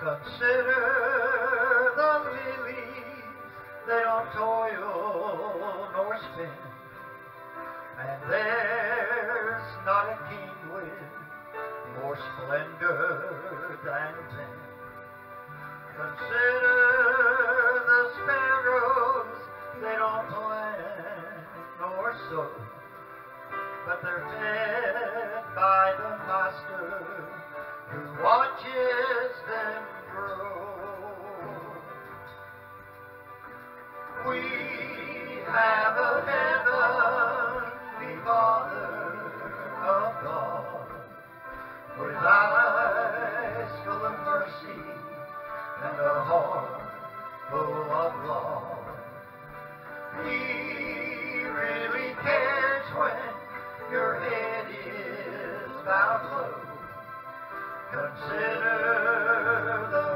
Consider the lilies, they don't toil nor spin, and there's not a king with more splendor than them. Consider the sparrows, they don't plant nor sow, but they're fed by the Master have a heavenly Father above, with eyes full of mercy and a heart full of love. Really when your head is bowed low. Consider the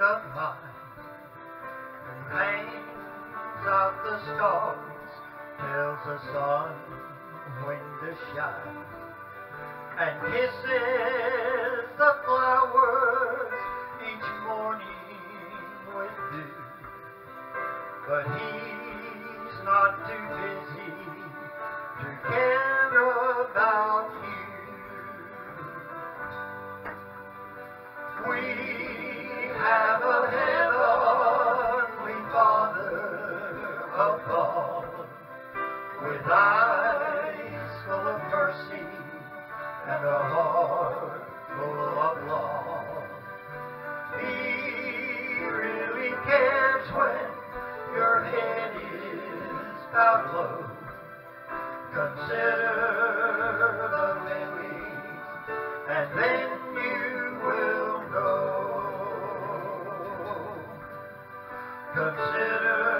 of mine who hangs out the stars, tells the sun when to shine, and kisses the flowers each morning with dew. But he's not too busy above with eyes full of mercy and a heart full of love. He really cares when your head is bowed low. Consider the lilies and then you will know. Consider